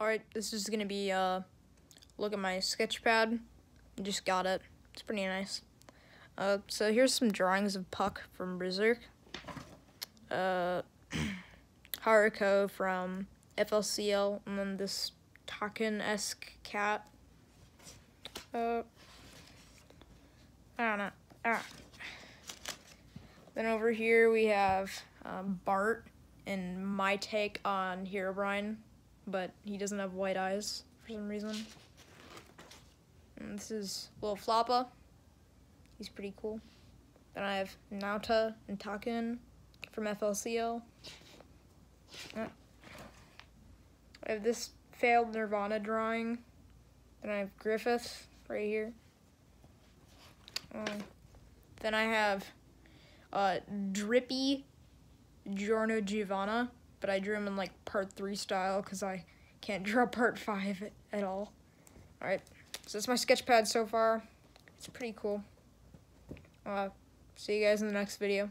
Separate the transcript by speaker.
Speaker 1: Alright, this is gonna be, uh, look at my sketch pad. I Just got it. It's pretty nice. Uh, so here's some drawings of Puck from Berserk. Uh, Haruko from FLCL, and then this Taken-esque cat. Uh, I don't know. Ah. Then over here we have um, Bart and my take on Herobrine, but he doesn't have white eyes for some reason. And this is little Floppa. He's pretty cool. Then I have Naota and Taken from FLCL. Uh, I have this failed Nirvana drawing. Then I have Griffith right here. Um, then I have uh, Drippy Giorno Giovanna, but I drew him in like part three style because I can't draw part five at all. All right, so that's my sketch pad so far. It's pretty cool. Uh, see you guys in the next video.